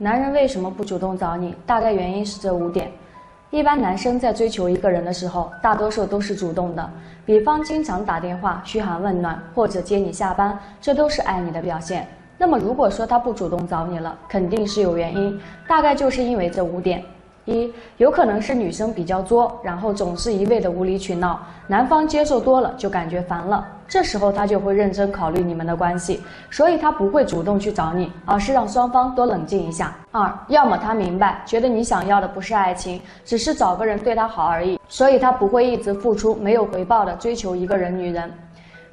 男人为什么不主动找你？大概原因是这五点。一般男生在追求一个人的时候，大多数都是主动的，比方经常打电话嘘寒问暖，或者接你下班，这都是爱你的表现。那么如果说他不主动找你了，肯定是有原因，大概就是因为这五点。一有可能是女生比较作，然后总是一味的无理取闹，男方接受多了就感觉烦了，这时候他就会认真考虑你们的关系，所以他不会主动去找你，而是让双方多冷静一下。二要么他明白，觉得你想要的不是爱情，只是找个人对他好而已，所以他不会一直付出没有回报的追求一个人女人。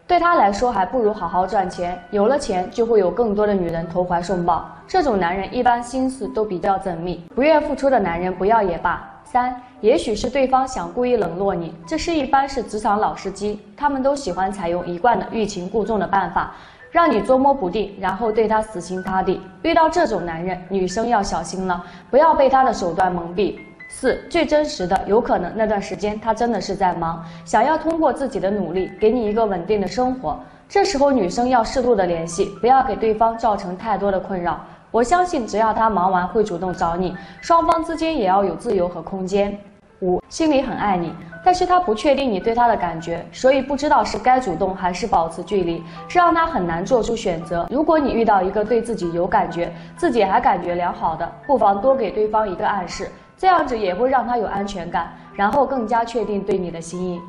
对他来说，还不如好好赚钱。有了钱，就会有更多的女人投怀送抱。这种男人一般心思都比较缜密，不愿付出的男人不要也罢。三，也许是对方想故意冷落你，这是一般是职场老司机，他们都喜欢采用一贯的欲擒故纵的办法，让你捉摸不定，然后对他死心塌地。遇到这种男人，女生要小心了，不要被他的手段蒙蔽。四最真实的，有可能那段时间他真的是在忙，想要通过自己的努力给你一个稳定的生活。这时候女生要适度的联系，不要给对方造成太多的困扰。我相信只要他忙完会主动找你，双方之间也要有自由和空间。五心里很爱你，但是他不确定你对他的感觉，所以不知道是该主动还是保持距离，这让他很难做出选择。如果你遇到一个对自己有感觉，自己还感觉良好的，不妨多给对方一个暗示。这样子也会让他有安全感，然后更加确定对你的心意。